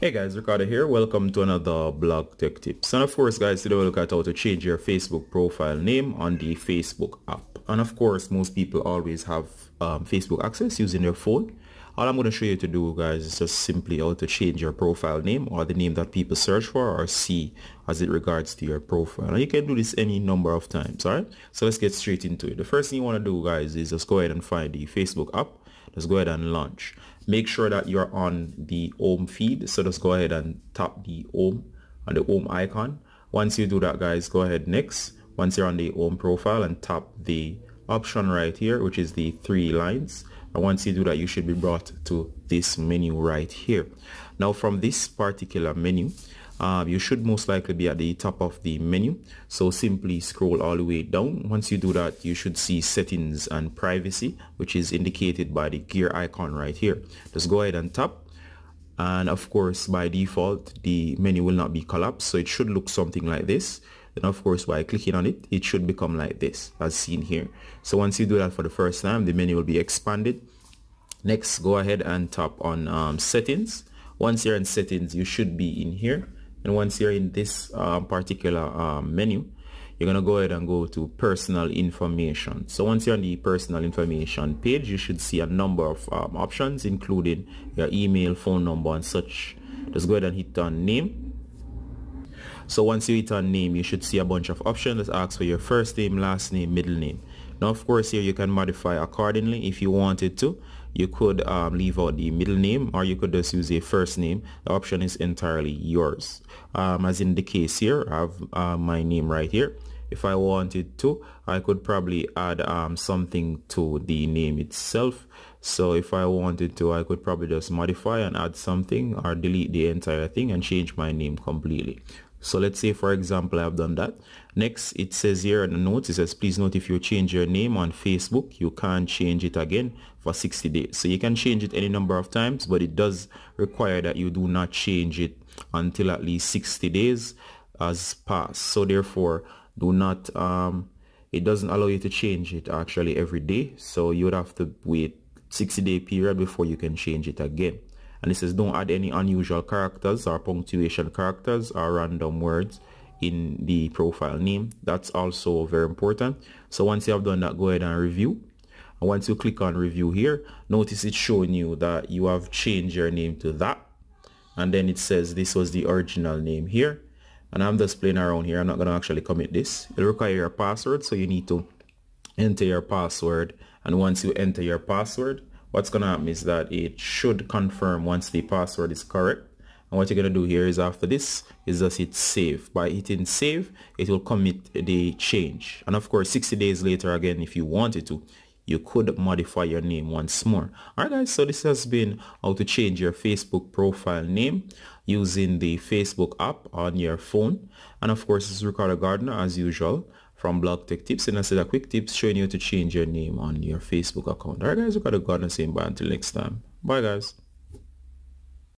Hey guys, Ricardo here. Welcome to another blog tech tips. And of course guys, today we'll look at how to change your Facebook profile name on the Facebook app. And of course, most people always have um, Facebook access using their phone. All I'm going to show you to do guys is just simply how to change your profile name or the name that people search for or see as it regards to your profile. And you can do this any number of times, alright? So let's get straight into it. The first thing you want to do guys is just go ahead and find the Facebook app. Let's go ahead and launch make sure that you're on the home feed so just go ahead and tap the home on the home icon once you do that guys go ahead next once you're on the home profile and tap the option right here which is the three lines and once you do that you should be brought to this menu right here. Now from this particular menu um, you should most likely be at the top of the menu. So simply scroll all the way down. Once you do that you should see settings and privacy which is indicated by the gear icon right here. Just go ahead and tap. And of course by default the menu will not be collapsed. So it should look something like this then of course by clicking on it it should become like this as seen here. So once you do that for the first time the menu will be expanded. Next go ahead and tap on um, settings. Once you're in settings you should be in here. And once you're in this um, particular um, menu you're gonna go ahead and go to personal information. So once you're on the personal information page you should see a number of um, options including your email phone number and such. Just go ahead and hit on name so once you hit on name you should see a bunch of options. That ask for your first name last name middle name. Now of course here you can modify accordingly. If you wanted to you could um, leave out the middle name or you could just use a first name. The option is entirely yours. Um, as in the case here I have uh, my name right here. If I wanted to I could probably add um, something to the name itself. So if I wanted to I could probably just modify and add something or delete the entire thing and change my name completely so let's say for example I've done that. Next it says here in the notes it says please note if you change your name on Facebook you can't change it again for 60 days. So you can change it any number of times but it does require that you do not change it until at least 60 days has passed. So therefore do not um it doesn't allow you to change it actually every day. So you would have to wait 60 day period before you can change it again and it says don't add any unusual characters or punctuation characters or random words in the profile name. That's also very important. So once you have done that go ahead and review. And once you click on review here notice it's showing you that you have changed your name to that. And then it says this was the original name here. And I'm just playing around here. I'm not going to actually commit this. It'll require your password so you need to enter your password. And once you enter your password what's going to happen is that it should confirm once the password is correct. And what you're going to do here is after this is just hit save. By hitting save it will commit the change. And of course 60 days later again if you wanted to you could modify your name once more. Alright guys so this has been how to change your facebook profile name using the facebook app on your phone. And of course this is ricardo Gardener as usual from Blog Tech Tips and I said a quick tips showing you how to change your name on your Facebook account. Alright guys, we got to go on the same bye until next time. Bye guys.